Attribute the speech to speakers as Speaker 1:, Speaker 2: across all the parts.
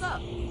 Speaker 1: What's up?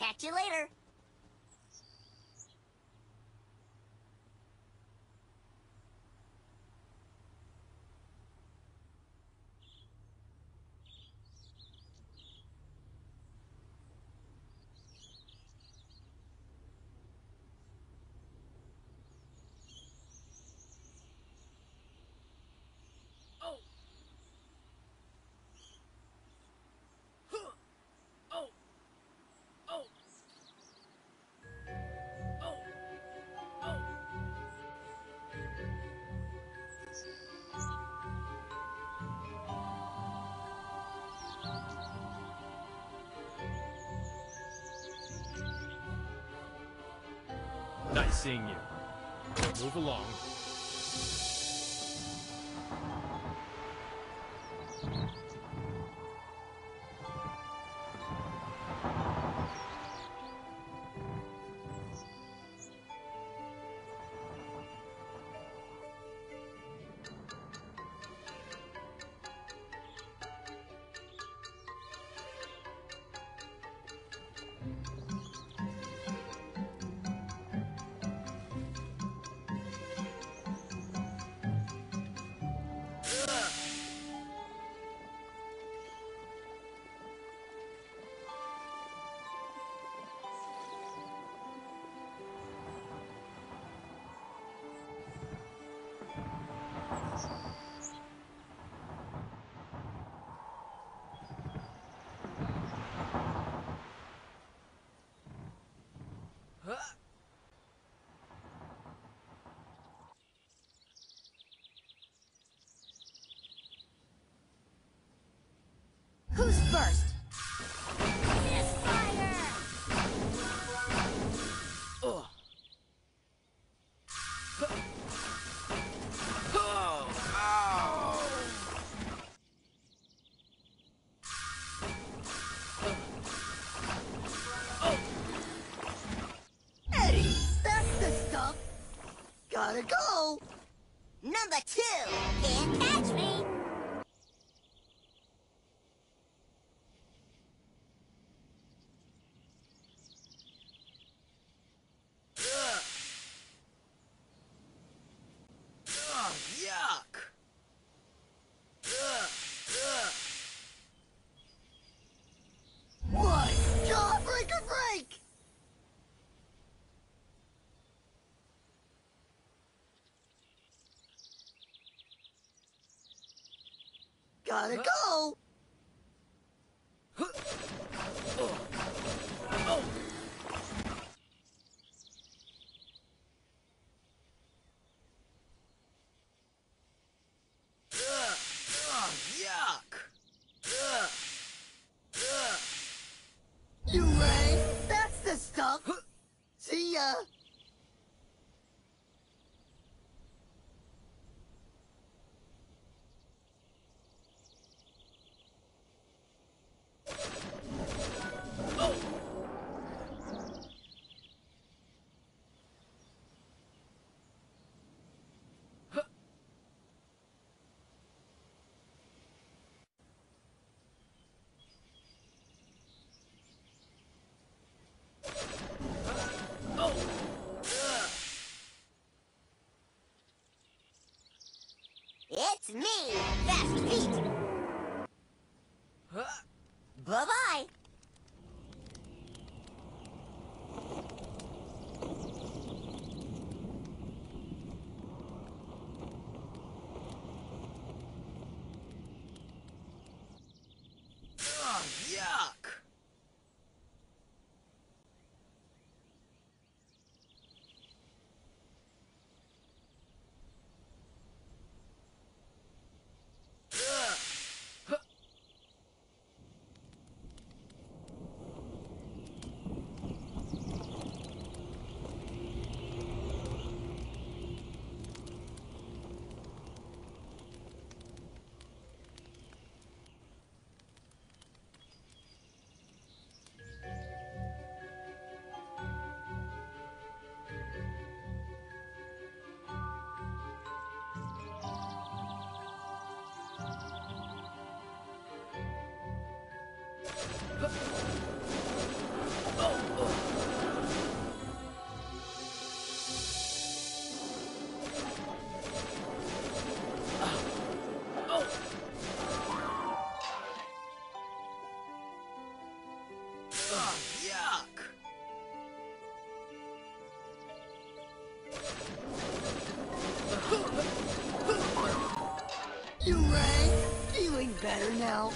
Speaker 2: Catch you later.
Speaker 3: Nice seeing you. Move along.
Speaker 2: First? Gotta go.
Speaker 4: Yuck!
Speaker 2: You rang? Now?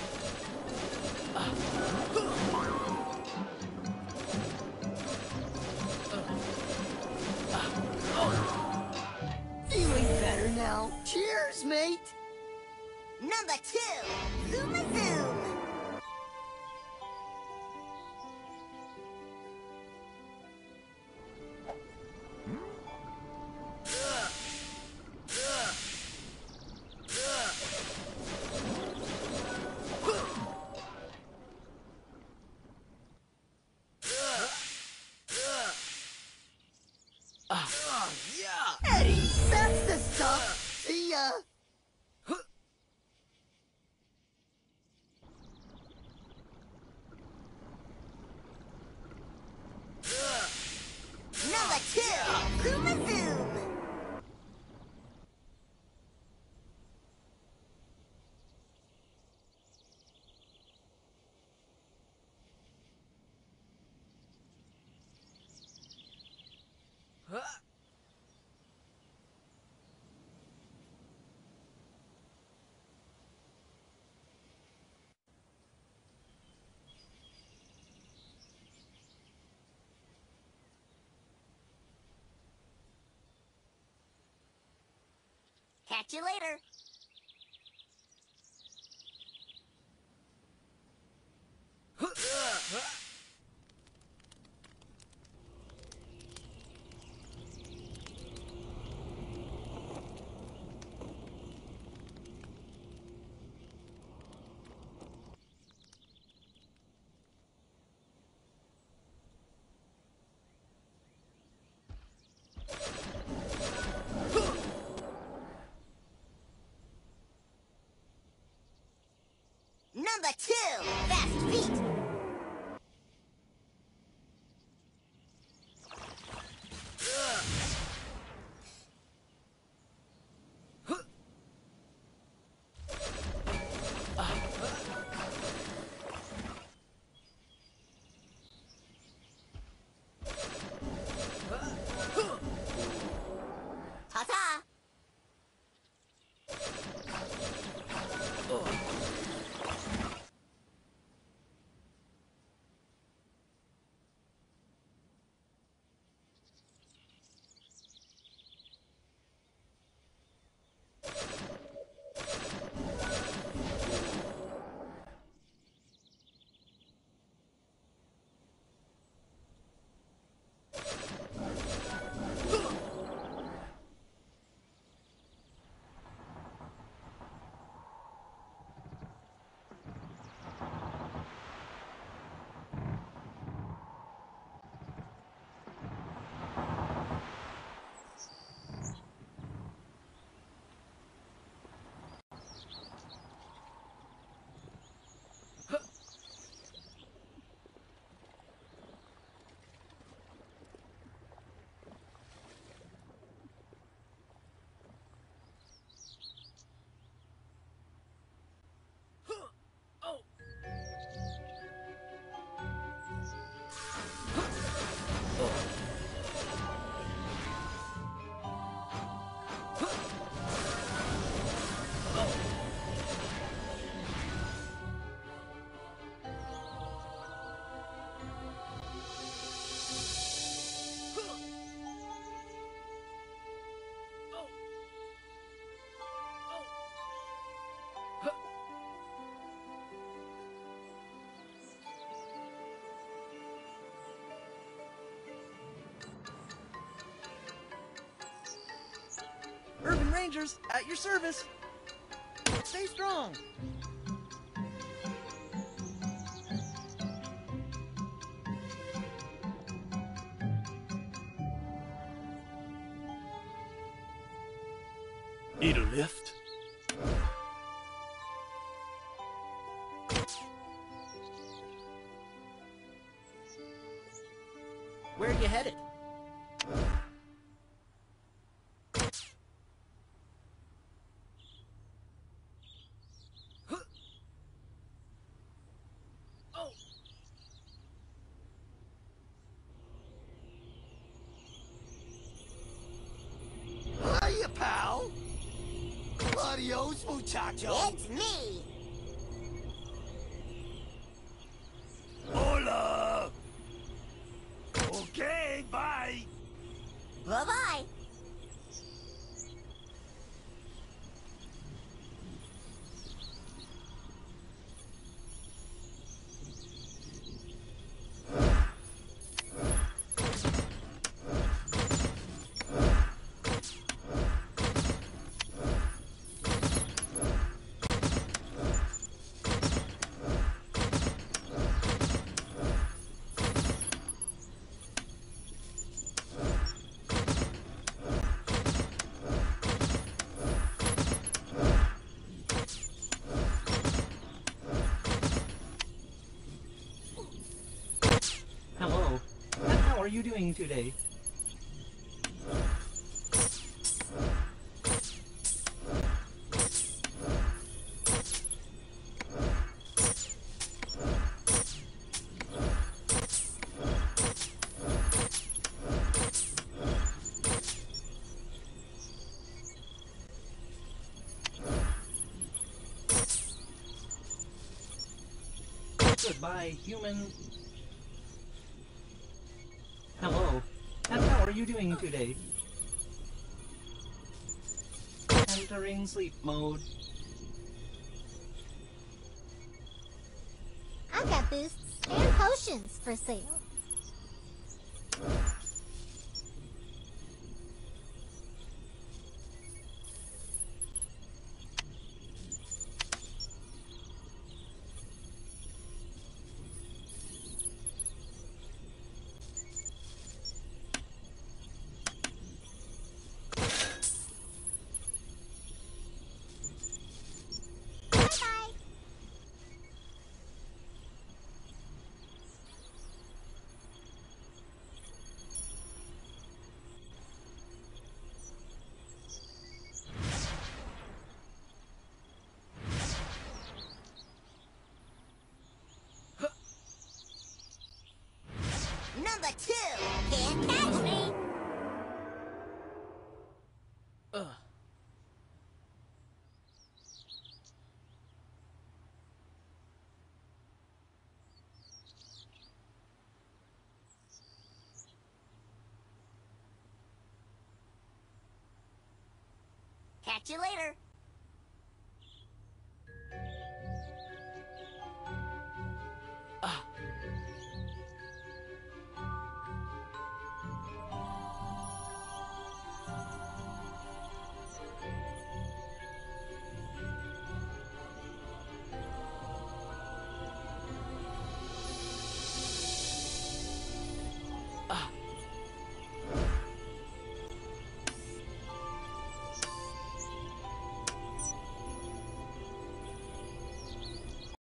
Speaker 1: Catch you later.
Speaker 5: Rangers, at your service. Stay strong.
Speaker 3: Need a lift?
Speaker 4: Adios, muchacho.
Speaker 1: It's me.
Speaker 6: Are you doing today? Goodbye, human. How are you doing today? Entering sleep mode.
Speaker 7: I've got boosts and potions for sale.
Speaker 1: Number two. Can't catch me.
Speaker 5: Ugh.
Speaker 1: Catch you later.